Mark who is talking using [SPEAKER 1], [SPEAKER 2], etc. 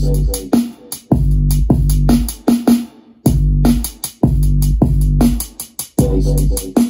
[SPEAKER 1] bass.
[SPEAKER 2] Thank you.